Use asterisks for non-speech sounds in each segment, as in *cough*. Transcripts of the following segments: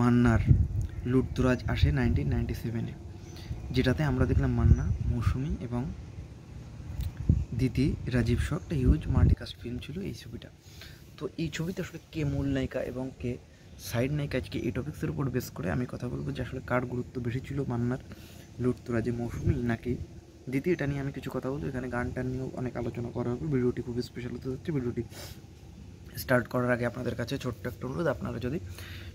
মান্নার লুটদুরাজ আসে nineteen ninety সেভেনে, যেটাতে আমরা দেখলাম মান্না, মৌসুমি এবং দিদি রাজীব শ একটা হিউজ মাল্টিকাস্ট ফিল্ম ছিল এই ছবিটা। তো এই ছবিতে আসলে কে মূল নায়িকা এবং কে সাইড নায়িকা, আজকে এই টপিক্সের উপর বেস করে আমি কথা বলব যে আসলে কার গুরুত্ব বেশি ছিল মান্নার, লুটতুরাজে মৌসুমি নাকি দ্বিতীয় এটা নিয়ে আমি কিছু কথা বলব। এখানে গানটা নিয়েও অনেক আলোচনা করা হবে। ভিডিওটি খুবই স্পেশাল হতে যাচ্ছে। ভিডিওটি স্টার্ট করার আগে আপনাদের কাছে ছোট্ট একটা অনুরোধ। আপনারা যদি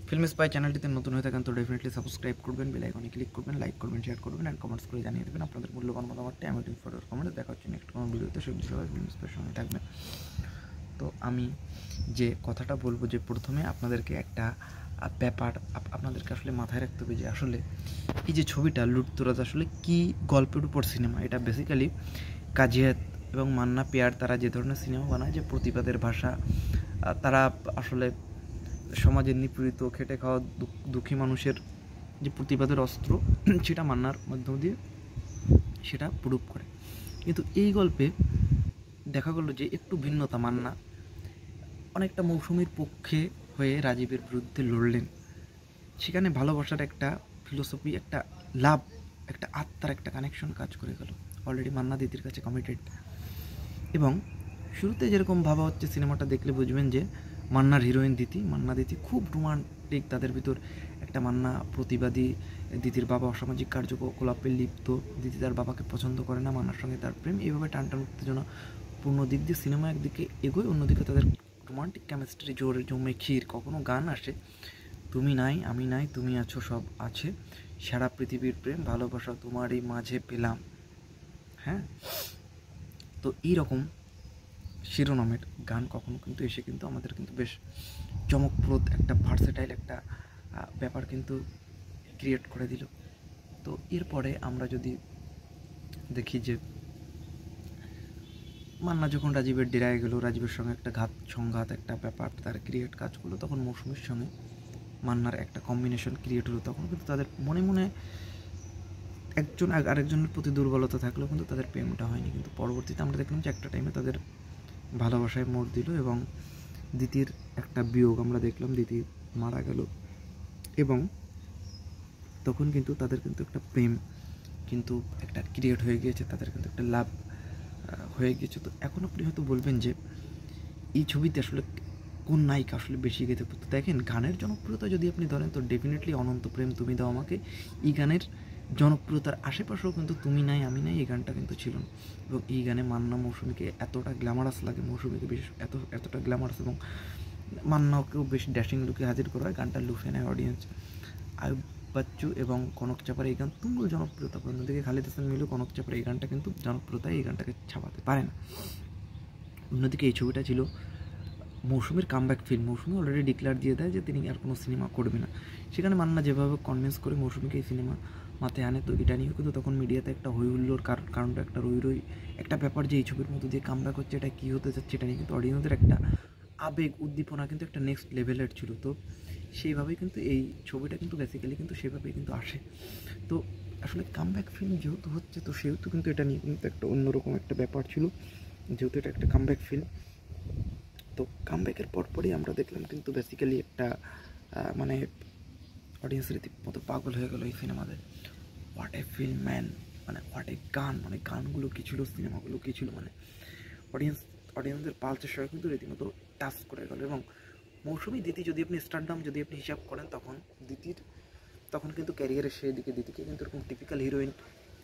ফিল্ম স্পাই চ্যানেলটিতে নতুন হয়ে থাকেন, তো ডেফিনেটলি সাবস্ক্রাইব করবেন বেল আইকনে ক্লিক করবেন লাইক করবেন শেয়ার করবেন অ্যান্ড কমেন্টস করে জানিয়ে দেবেন আপনাদের মূল্যবান মতামতটি আমি ওয়েটিং ফর কমেন্টে দেখা হচ্ছে নেক্সট কোনো ভিডিওতে সব সবাই ফিল্ম স্পাইয়ের সঙ্গে থাকবেন। তো আমি যে কথাটা বলব যে প্রথমে আপনাদেরকে একটা ব্যাপার আপনাদেরকে আসলে মাথায় রাখতে হবে যে আসলে এই যে ছবিটা লুটতরাজ আসলে কি গল্পের উপর সিনেমা এটা বেসিক্যালি কাজিয়াত এবং মান্না পেয়ার তারা যে ধরনের সিনেমা বানায় যে প্রতিবাদের ভাষা তারা আসলে সমাজের নিপীড়িত, খেটে খাওয়া দুঃখী মানুষের যে প্রতিবাদের অস্ত্র, *clears throat* সেটা মান্নার মাধ্যম দিয়ে সেটা প্রুভ করে। কিন্তু এই গল্পে দেখা গেল যে একটু ভিন্নতা মান্না। অনেকটা মৌসুমীর পক্ষে হয়ে রাজীবের বিরুদ্ধে লড়লেন। সেখানে ভালোবাসার একটা ফিলোসফি একটা লাভ, একটা আত্মার একটা কানেকশন কাজ করে গেল। অলরেডি মান্না দিদির কাছে কমিটেড এবং শুরুতে যেরকম ভাবা হচ্ছে, সিনেমাটা দেখলে বুঝবেন যে মান্নার হিরোইন দিতি। মান্না দিতি খুব রোমান্টিক তাদের ভিতর একটা মান্না প্রতিবাদী দিদির বাবা অসামাজিক কার্যকলাপে লিপ্ত। দিদি তার বাবাকে পছন্দ করে না, মান্নার সঙ্গে তার প্রেম। এইভাবে টান টান উত্তেজনা পূর্ণ দিক দিয়ে সিনেমা একদিকে এগোয়, অন্যদিকে তাদের রোমান্টিক কেমিস্ট্রি জোরে জমে ক্ষীর। কখনো গান আসে, তুমি নাই, আমি নাই, তুমি আছো, সব আছে। সারা পৃথিবীর প্রেম, ভালোবাসা তোমারই মাঝে পেলাম। হ্যাঁ? তো এইরকম শিরোনামের গান কখনো কিন্তু এসে কিন্তু আমাদের কিন্তু বেশ চমকপ্রদ একটা ভার্সেটাইল একটা ব্যাপার কিন্তু ক্রিয়েট করে দিল। তো এরপরে আমরা যদি দেখি যে, মান্না যখন রাজীবের ডেরায় গেল, রাজীবের সঙ্গে একটা ঘাত সংঘাত, একটা ব্যাপার, তার ক্রিয়েট কাজ করল, তখন মৌসুমীর সঙ্গে মান্নার একটা কম্বিনেশন ক্রিয়েট হলো। তখন কিন্তু তাদের মনে মনে একজন আরেকজনের প্রতি দুর্বলতা থাকলেও কিন্তু তাদের প্রেমটা হয়নি। কিন্তু পরবর্তীতে আমরা দেখলাম যে একটা টাইমে তাদের ভালোবাসায় মোড় দিল এবং দিতির একটা বিয়োগ আমরা দেখলাম, দিতি মারা গেল। এবং তখন কিন্তু তাদের কিন্তু একটা প্রেম কিন্তু একটা ক্রিয়েট হয়ে গিয়েছে, তাদের কিন্তু একটা লাভ হয়ে গিয়েছে। তো এখন আপনি হয়তো বলবেন যে, এই ছবিতে আসলে কোন নায়িকা আসলে বেশি গেতে দেখেন, গানের জনপ্রিয়তা যদি আপনি ধরেন, তো ডেফিনেটলি অনন্ত প্রেম তুমি দাও আমাকে। এই গানের জনপ্রিয়তার আশেপাশেও কিন্তু তুমি নাই, আমি নাই, এই গানটা কিন্তু ছিল না। এবং এই গানে মান্না মৌসুমীকে এতটা গ্ল্যামারাস লাগে, মৌসুমীকে বেশ এত, এতটা গ্ল্যামারাস এবং মান্নাকেও বেশ ড্যাশিং লুকে হাজির করা হয়। গানটা লুফে নেয় অডিয়েন্স আয়ুব বাচ্চু এবং কনক চাপার এই গান তুমুল জনপ্রিয়তা। অন্যদিকে খালিদ হাসান মিলু, কনক চাপার এই গানটা কিন্তু জনপ্রিয়তায় এই গানটাকে ছাপাতে পারে না। অন্যদিকে এই ছবিটা ছিল মৌসুমীর comeback film Moushumi already declare দিয়ে দেয় যে তিনি আর কোনো সিনেমা করবে না। সেখানে মান্না যেভাবে কনভিন্স করে মৌসুমিকে এই সিনেমা মাথায় আনে। তো এটা নিয়েও কিন্তু তখন মিডিয়াতে একটা হই হুল্লোর কারণটা একটা রই রই, একটা ব্যাপার যে এই ছবির মধ্যে দিয়ে কামব্যাক হচ্ছে এটা কী হতে যাচ্ছে, এটা নিয়ে কিন্তু অডিয়েন্সদের একটা আবেগ, উদ্দীপনা কিন্তু একটা নেক্সট লেভেলের ছিল। তো সেইভাবেই কিন্তু এই ছবিটা কিন্তু বেসিক্যালি কিন্তু সেভাবেই কিন্তু আসে। তো আসলে কামব্যাক ফিল্ম যেহেতু হচ্ছে, তো সেহেতু কিন্তু এটা নিয়ে কিন্তু একটা অন্যরকম একটা ব্যাপার ছিল। যেহেতু এটা একটা কামব্যাক ফিল্ম তো কামব্যাকের পরপরই আমরা দেখলাম কিন্তু বেসিক্যালি একটা মানে অডিয়েন্সের রীতিমতো পাগল হয়ে গেলো এই সিনেমাতে। হোয়াট এ ফিল্ম ম্যান মানে হোয়াট এ গান মানে গানগুলো কী ছিল, সিনেমাগুলো কী ছিল মানে অডিয়েন্স অডিয়েন্সের পালসের সঙ্গে কিন্তু রীতিমতো টাচ করে গেল এবং মৌসুমি দিতি যদি আপনি স্টারডাম যদি আপনি হিসাব করেন, তখন দিতির, তখন কিন্তু ক্যারিয়ারের সেই দিকে দিদিকে কিন্তু এরকম টিপিক্যাল হিরোইন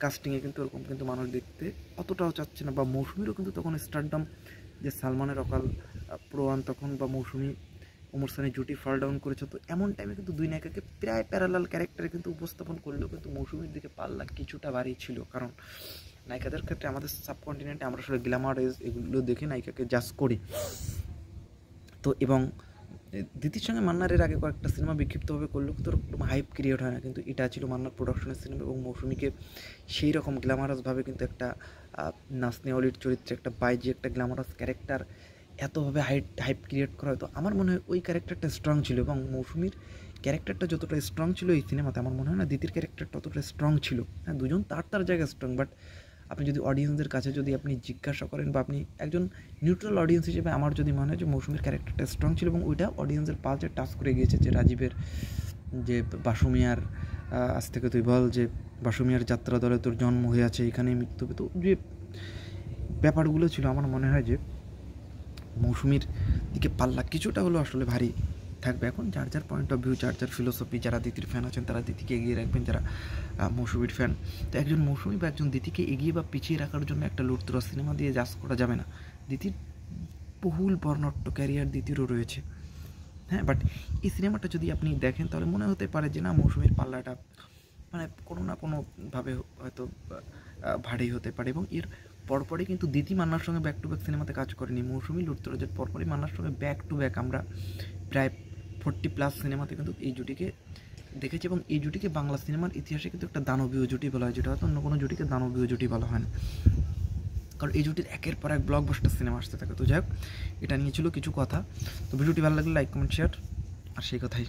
কাস্টিংয়ে কিন্তু ওরকম কিন্তু মানুষ দেখতে অতটাও চাচ্ছে না বা মৌসুমিরও কিন্তু তখন স্টারডাম যে সালমানের অকাল প্রয়াণ তখন বা মৌসুমি ওমর সানি জুটি ফল ডাউন করেছে। তো এমন টাইমে কিন্তু দুই নায়িকাকে প্রায় প্যারালাল ক্যারেক্টারে কিন্তু উপস্থাপন করলেও কিন্তু মৌসুমির দিকে পাল্লা কিছুটা বাড়ি ছিল। কারণ নায়িকাদের ক্ষেত্রে আমাদের সাবকন্টিনেন্টে আমরা আসলে গ্ল্যামারেজ এগুলো দেখে নায়িকাকে জাজ করি। তো এবং দিদির সঙ্গে মান্নারের আগে কয়েকটা সিনেমা বিক্ষিপ্তভাবে করলেও কিন্তু ওরকম হাইপ ক্রিয়েট হয় না। কিন্তু এটা ছিল মান্নার প্রোডাকশনের সিনেমা এবং মৌসুমিকে সেই রকম গ্ল্যামারাসভাবে কিন্তু একটা নাসনে অলির চরিত্রে একটা বাইজি, একটা গ্ল্যামারাস ক্যারেক্টার এতভাবে হাইট হাইপ ক্রিয়েট করা হয়তো আমার মনে হয় ওই ক্যারেক্টারটা স্ট্রং ছিল এবং মৌসুমির ক্যারেক্টারটা যতটা স্ট্রং ছিল এই সিনেমাতে আমার মনে হয় না দিদির ক্যারেক্টারটা ততটা স্ট্রং ছিল। হ্যাঁ দুজন তার তার জায়গায় স্ট্রং বাট আপনি যদি অডিয়েন্সদের কাছে যদি আপনি জিজ্ঞাসা করেন বা আপনি একজন নিউট্রাল অডিয়েন্স হিসেবে আমার যদি মনে হয় যে মৌসুমীর ক্যারেক্টারটা স্ট্রং ছিল এবং ওইটা অডিয়েন্সের পালচে টাচ করে গিয়েছে যে রাজীবের যে বাসুমিয়ার আজ থেকে তুই বল যে বাসুমিয়ার যাত্রা দলে তোর জন্ম হয়ে আছে, এখানেই মৃত্যু তো যে ব্যাপারগুলো ছিল, আমার মনে হয় যে মৌসুমির দিকে পাল্লা কিছুটা হলো আসলে ভারী থাকবে। এখন যার যার পয়েন্ট অফ ভিউ যার যার ফিলোসফি যারা দিতির ফ্যান আছেন, তারা দিতিকে এগিয়ে রাখবেন, যারা মৌসুমির ফ্যান তো একজন মৌসুমি বা একজন দিতিকে এগিয়ে বা পিছিয়ে রাখার জন্য একটা লুটতরা সিনেমা দিয়ে জাজ করা যাবে না। দিতির বহুল বর্ণট্ট ক্যারিয়ার দিতিরও রয়েছে। হ্যাঁ বাট এই সিনেমাটা যদি আপনি দেখেন, তাহলে মনে হতে পারে যে না, মৌসুমির পাল্লাটা মানে কোনো না কোনোভাবে হয়তো ভারী হতে পারে এবং এর পরপরই কিন্তু দিতি মান্নার সঙ্গে ব্যাক টু ব্যাক সিনেমাতে কাজ করেনি। মৌসুমি লুটতরাজের পরপরই মান্নার সঙ্গে ব্যাক টু ব্যাক আমরা প্রায় ফোরটি প্লাস সিনেমাতে কিন্তু এই জুটিকে দেখেছি এবং এই জুটিকে বাংলা সিনেমার ইতিহাসে কিন্তু একটা দানবীয় জুটি বলা হয়, যেটা হয়তো অন্য কোনো জুটিকে দানবীয় জুটি বলা হয় না। কারণ এই জুটির একের পর এক ব্লকবাস্টার সিনেমা আসতে থাকে। তো যাই হোক, এটা নিয়ে ছিল কিছু কথা। তো ভিডিওটি ভালো লাগলে লাইক কমেন্ট শেয়ার আর সেই কথাই।